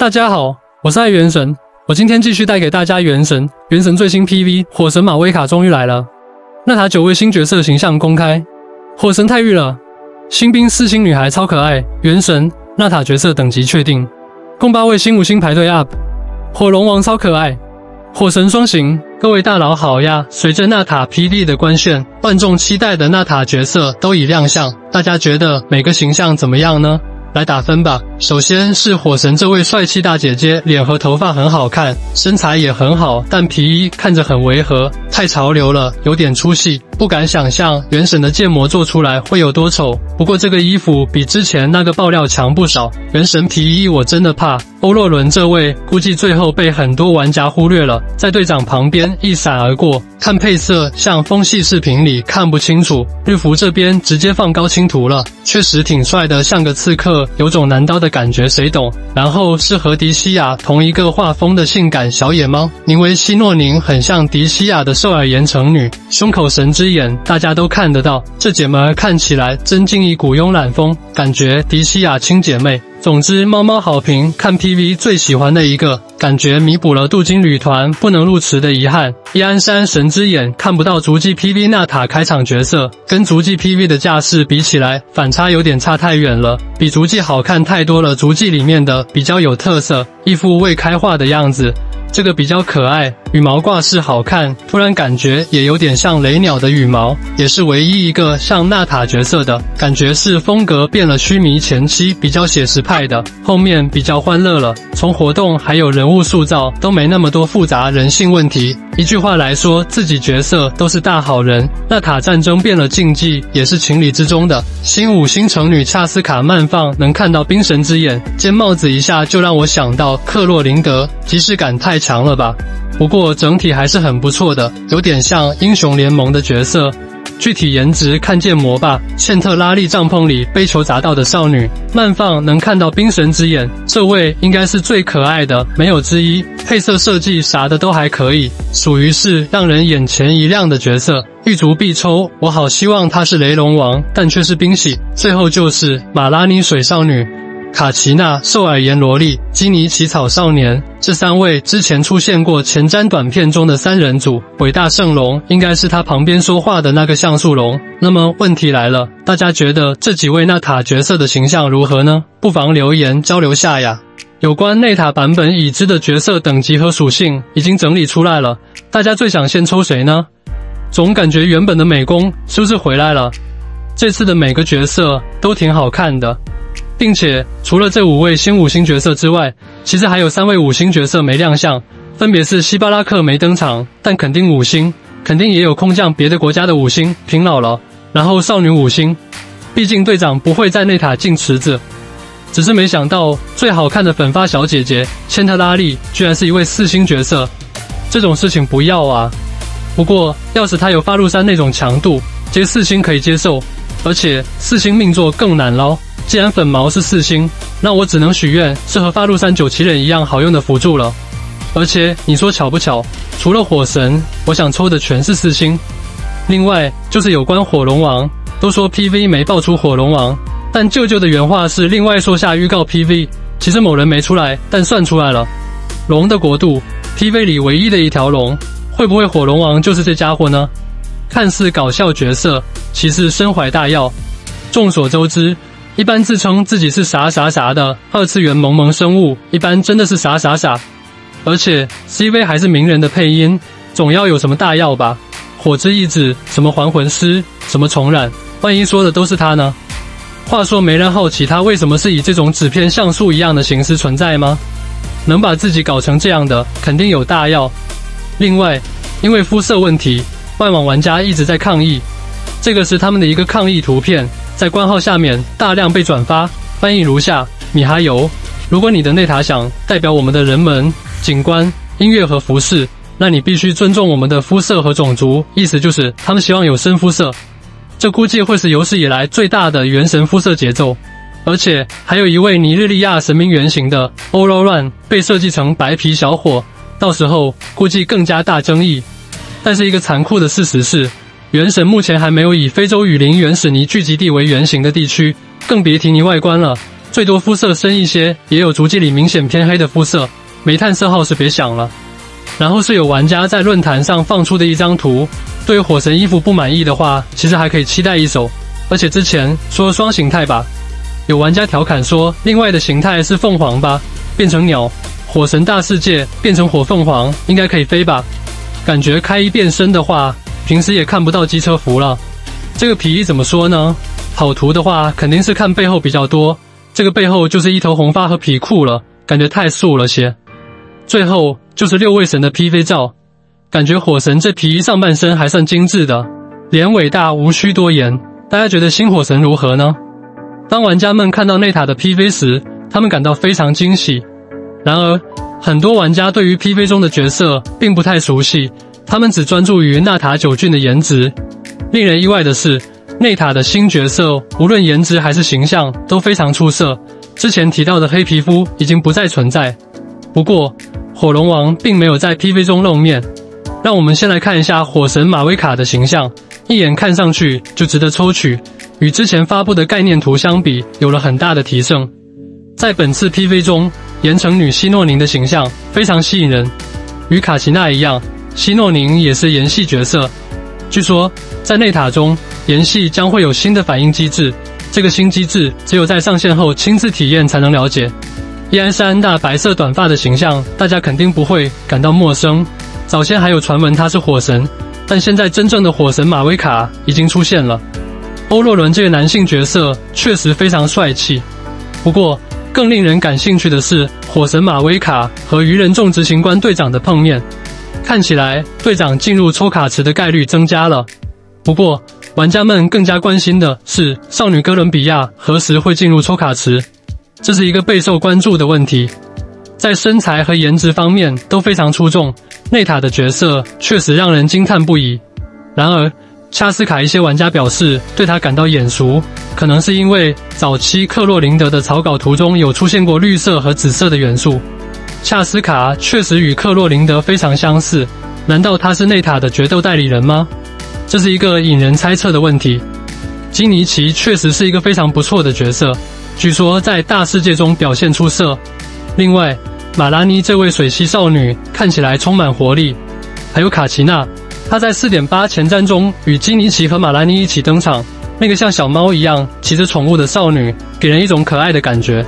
大家好，我是爱元神，我今天继续带给大家元神。元神最新 PV 火神马威卡终于来了，娜塔九位新角色形象公开，火神太玉了，新兵四星女孩超可爱，元神娜塔角色等级确定，共八位新五星排队 up，火龙王超可爱，火神双行，各位大佬好呀！随着娜塔 PV 的官宣，万众期待的娜塔角色都已亮相，大家觉得每个形象怎么样呢？来打分吧。首先是火神这位帅气大姐姐，脸和头发很好看，身材也很好，但皮衣看着很违和，太潮流了，有点出戏。不敢想象原神的建模做出来会有多丑。不过这个衣服比之前那个爆料强不少。原神皮衣我真的怕。欧洛伦这位估计最后被很多玩家忽略了，在队长旁边一闪而过。看配色，像风系视频里看不清楚。日服这边直接放高清图了，确实挺帅的，像个刺客。有种男刀的感觉，谁懂？然后是和迪西亚同一个画风的性感小野猫，名为希诺宁，很像迪西亚的瘦耳言成女，胸口神之眼大家都看得到。这姐们看起来真进一股慵懒风，感觉迪西亚亲姐妹。总之，猫猫好评，看 PV 最喜欢的一个，感觉弥补了镀金旅团不能入池的遗憾。伊安山神之眼看不到足迹 PV 娜塔开场角色，跟足迹 PV 的架势比起来，反差有点差太远了，比足迹好看太多了。足迹里面的比较有特色，一副未开化的样子。这个比较可爱，羽毛挂饰好看，突然感觉也有点像雷鸟的羽毛，也是唯一一个像娜塔角色的感觉是风格变了。须弥前期比较写实派的，后面比较欢乐了。从活动还有人物塑造都没那么多复杂人性问题。一句话来说，自己角色都是大好人。娜塔战争变了竞技也是情理之中的。新五星城女恰斯卡慢放能看到冰神之眼，尖帽子一下就让我想到克洛琳德，即视感太。强了吧？不过整体还是很不错的，有点像英雄联盟的角色。具体颜值看建模吧。茜特拉利帐篷里被球砸到的少女，慢放能看到冰神之眼，这位应该是最可爱的，没有之一。配色设计啥的都还可以，属于是让人眼前一亮的角色。玉竹必抽，我好希望他是雷龙王，但却是冰系。最后就是马拉尼水少女。卡奇娜、兽耳岩萝莉、基尼奇草少年，这三位之前出现过前瞻短片中的三人组。伟大圣龙应该是他旁边说话的那个像素龙。那么问题来了，大家觉得这几位娜塔角色的形象如何呢？不妨留言交流下呀。有关内塔版本已知的角色等级和属性已经整理出来了，大家最想先抽谁呢？总感觉原本的美工是不是回来了？这次的每个角色都挺好看的。并且除了这五位新五星角色之外，其实还有三位五星角色没亮相，分别是希巴拉克没登场，但肯定五星，肯定也有空降别的国家的五星平老了，然后少女五星，毕竟队长不会在内塔进池子，只是没想到最好看的粉发小姐姐千特拉利居然是一位四星角色，这种事情不要啊！不过要是她有发露山那种强度，接四星可以接受，而且四星命座更难捞。既然粉毛是四星，那我只能许愿是和发露山九麒人一样好用的辅助了。而且你说巧不巧，除了火神，我想抽的全是四星。另外就是有关火龙王，都说 PV 没爆出火龙王，但舅舅的原话是另外说下预告 PV，其实某人没出来，但算出来了。龙的国度 PV 里唯一的一条龙，会不会火龙王就是这家伙呢？看似搞笑角色，其实身怀大要。众所周知。一般自称自己是啥啥啥的二次元萌萌生物，一般真的是啥啥啥。而且 CV 还是鸣人的配音，总要有什么大药吧？火之意志，什么还魂师，什么重染，万一说的都是他呢？话说没人好奇他为什么是以这种纸片像素一样的形式存在吗？能把自己搞成这样的，肯定有大药。另外，因为肤色问题，外网玩家一直在抗议，这个是他们的一个抗议图片。在官号下面大量被转发，翻译如下：米哈游，如果你的内塔想代表我们的人们、景观、音乐和服饰，那你必须尊重我们的肤色和种族。意思就是他们希望有深肤色，这估计会是有史以来最大的原神肤色节奏。而且还有一位尼日利亚神明原型的欧罗乱被设计成白皮小伙，到时候估计更加大争议。但是一个残酷的事实是。原神目前还没有以非洲雨林原始泥聚集地为原型的地区，更别提泥外观了。最多肤色深一些，也有足迹里明显偏黑的肤色，煤炭色号是别想了。然后是有玩家在论坛上放出的一张图，对火神衣服不满意的话，其实还可以期待一手。而且之前说双形态吧，有玩家调侃说，另外的形态是凤凰吧，变成鸟，火神大世界变成火凤凰，应该可以飞吧？感觉开一变身的话，平时也看不到机车服了。这个皮衣怎么说呢？跑图的话，肯定是看背后比较多。这个背后就是一头红发和皮裤了，感觉太素了些。最后就是六位神的 PV 照，感觉火神这皮衣上半身还算精致的，脸伟大无需多言。大家觉得新火神如何呢？当玩家们看到内塔的 PV 时，他们感到非常惊喜。然而，很多玩家对于 PV 中的角色并不太熟悉，他们只专注于纳塔九郡的颜值。令人意外的是。内塔的新角色，无论颜值还是形象都非常出色。之前提到的黑皮肤已经不再存在。不过，火龙王并没有在 PV 中露面。让我们先来看一下火神马威卡的形象，一眼看上去就值得抽取。与之前发布的概念图相比，有了很大的提升。在本次 PV 中，盐城女希诺宁的形象非常吸引人。与卡奇娜一样，希诺宁也是岩系角色。据说在内塔中。岩系将会有新的反应机制，这个新机制只有在上线后亲自体验才能了解。伊安是安大白色短发的形象，大家肯定不会感到陌生。早先还有传闻他是火神，但现在真正的火神马威卡已经出现了。欧洛伦这个男性角色确实非常帅气，不过更令人感兴趣的是火神马威卡和愚人众执行官队长的碰面，看起来队长进入抽卡池的概率增加了。不过。玩家们更加关心的是，少女哥伦比亚何时会进入抽卡池？这是一个备受关注的问题。在身材和颜值方面都非常出众，内塔的角色确实让人惊叹不已。然而，恰斯卡一些玩家表示对他感到眼熟，可能是因为早期克洛琳德的草稿图中有出现过绿色和紫色的元素。恰斯卡确实与克洛琳德非常相似，难道他是内塔的决斗代理人吗？这是一个引人猜测的问题。基尼奇确实是一个非常不错的角色，据说在大世界中表现出色。另外，马拉妮这位水系少女看起来充满活力，还有卡奇娜，她在四点八前瞻中与基尼奇和马拉妮一起登场，那个像小猫一样骑着宠物的少女，给人一种可爱的感觉。